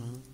huh?